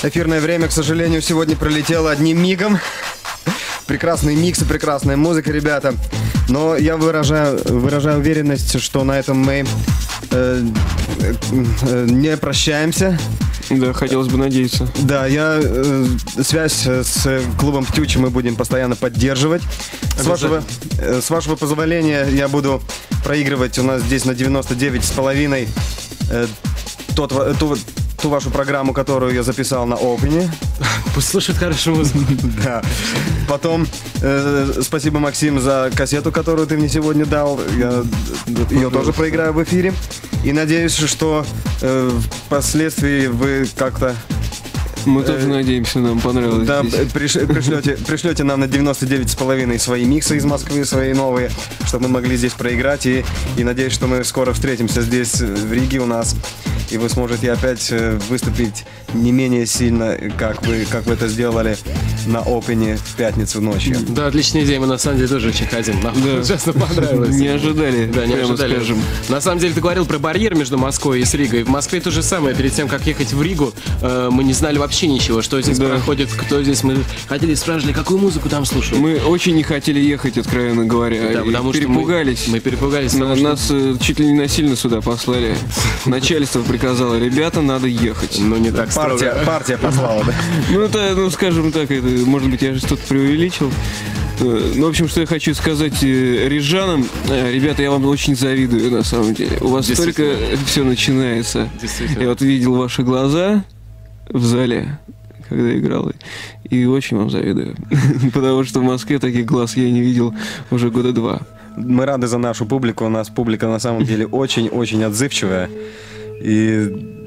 Эфирное время, к сожалению, сегодня пролетело одним мигом. Прекрасные миксы, прекрасная музыка, ребята. Но я выражаю, выражаю уверенность, что на этом мы э, э, не прощаемся. Да, хотелось бы надеяться. Да, я э, связь с клубом Птючи мы будем постоянно поддерживать. С вашего, э, с вашего позволения я буду проигрывать у нас здесь на 99 с половиной э, тот, ту, ту вашу программу, которую я записал на Опене. Пусть слушает хорошую музыку. Да. Потом э, спасибо, Максим, за кассету, которую ты мне сегодня дал. Я ее тоже проиграю в эфире. И надеюсь, что э, впоследствии вы как-то Мы тоже надеемся, нам понравилось да, пришлете, пришлете нам на 99,5 свои миксы из Москвы, свои новые, чтобы мы могли здесь проиграть. И, и надеюсь, что мы скоро встретимся здесь, э, в Риге у нас. И вы сможете опять э, выступить не менее сильно, как вы, как вы это сделали на Опене в пятницу ночью. Да, отличная идея, мы на самом деле тоже очень хотим. Нам Да. ужасно понравилось. Не ожидали, Да, не прямо ожидали. скажем. На самом деле, ты говорил про барьер между Москвой и с Ригой. В Москве то же самое. Перед тем, как ехать в Ригу, э, мы не знали вообще ничего, что здесь Да. проходит, кто здесь. Мы ходили, спрашивали, какую музыку там слушают. Мы очень не хотели ехать, откровенно говоря. Да, потому что мы- перепугались. Мы, перепугались. На- что- нас э, чуть ли не насильно сюда послали. Начальство приказало, ребята, надо ехать. Ну, не так Партия, строго. партия послала, да? Ну, это, ну, скажем так, это, может быть, я же что-то преувеличил. Э, Ну, в общем, что я хочу сказать э, рижанам. Э, Ребята, я вам очень завидую, на самом деле. У вас только все начинается. Я вот видел ваши глаза в зале, когда играл, и очень вам завидую. Потому что в Москве таких глаз я не видел уже года два. Мы рады за нашу публику. У нас публика на самом деле очень-очень отзывчивая. И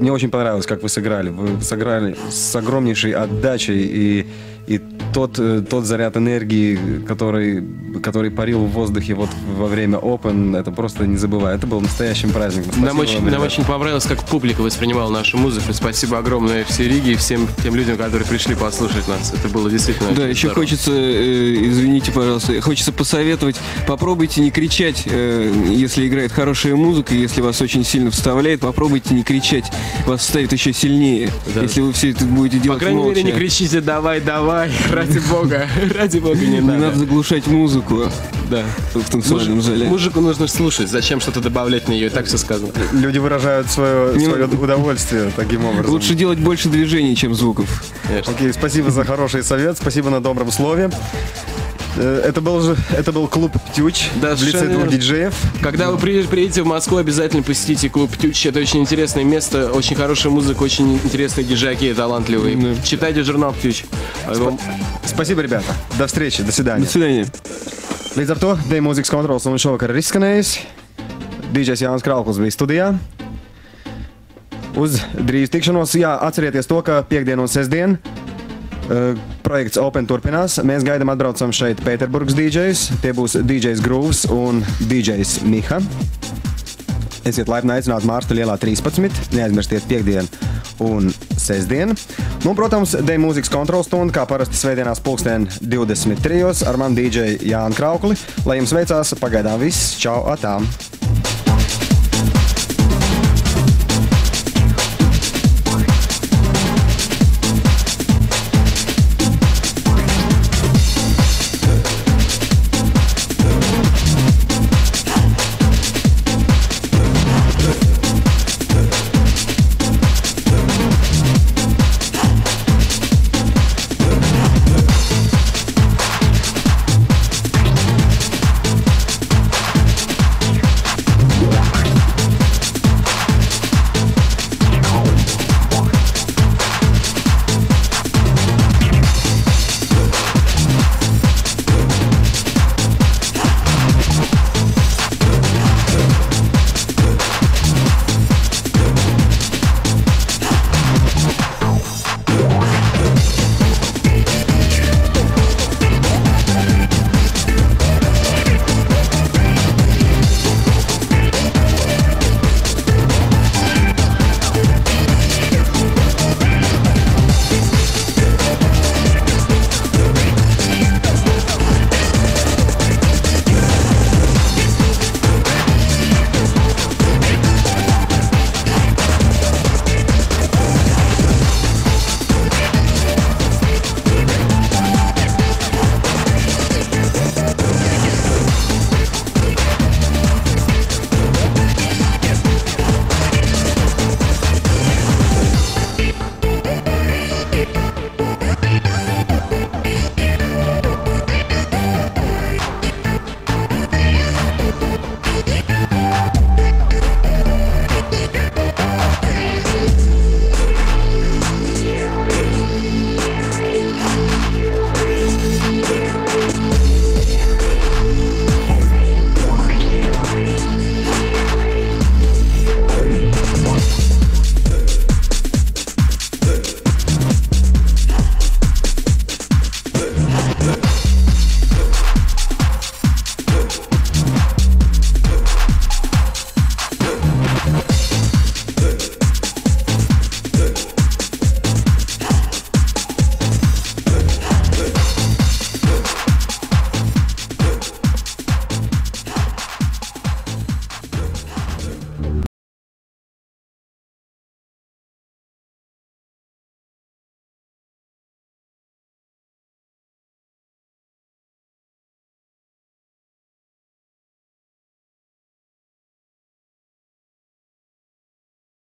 мне очень понравилось, как вы сыграли. Вы сыграли с огромнейшей отдачей и, и тот, э, тот заряд энергии, который, который парил в воздухе вот во время Open, это просто не забываю. Это был настоящим праздником. Спасибо Нам очень, вам, нам очень понравилось, как публика воспринимала нашу музыку. Спасибо огромное всей Риге и всем тем людям, которые пришли послушать нас. Это было действительно Да, очень еще здорово. хочется, э, извините, пожалуйста, хочется посоветовать, попробуйте не кричать, э, если играет хорошая музыка, если вас очень сильно вставляет, попробуйте не кричать, вас вставит еще сильнее, Да. если вы все это будете По делать крайней мере, не молча. кричите «давай, давай», ради бога, ради бога не Не надо надо. заглушать музыку Да. в танцевальном зале. Музыку нужно слушать, зачем что-то добавлять на нее, и так все сказано. Люди выражают свое, Не свое надо. удовольствие таким образом. Лучше делать больше движений, чем звуков. Конечно. Окей, спасибо за хороший совет, спасибо на добром слове. Э, Это был, же, это был клуб «Птюч» Да, в лице двух диджеев. Когда вы при- приедете в Москву, обязательно посетите клуб Птюч. Это очень интересное место, очень хорошая музыка, очень интересные диджаки, талантливые. Да. Читайте журнал Птюч. Альбом- Спасибо, ребята. До встречи, до свидания. До свидания. Līdz ar to Dēļ mūzikas kontrols un šovakar ir izskanējis. DJs Jānis Krauklis bija studijā. Uz drīz tikšanos, jā, atcerieties to, ka piekdien un sestdien uh, projekts Open turpinās. Mēs gaidām atbraucam šeit Pēterburgas DJs. Tie būs DJs Grooves un DJs Miha. Esiet laipni aicināti Mārsta Lielā 13. Neaizmirstiet piekdienu un sestdienu. Nu, protams, Dēļ mūzikas kontrols stunda, kā parasti svētdienās, pulksten 23. ar mani DJ Jānu Kraukli. Lai jums veicās, pagaidām viss. Čau! Atām!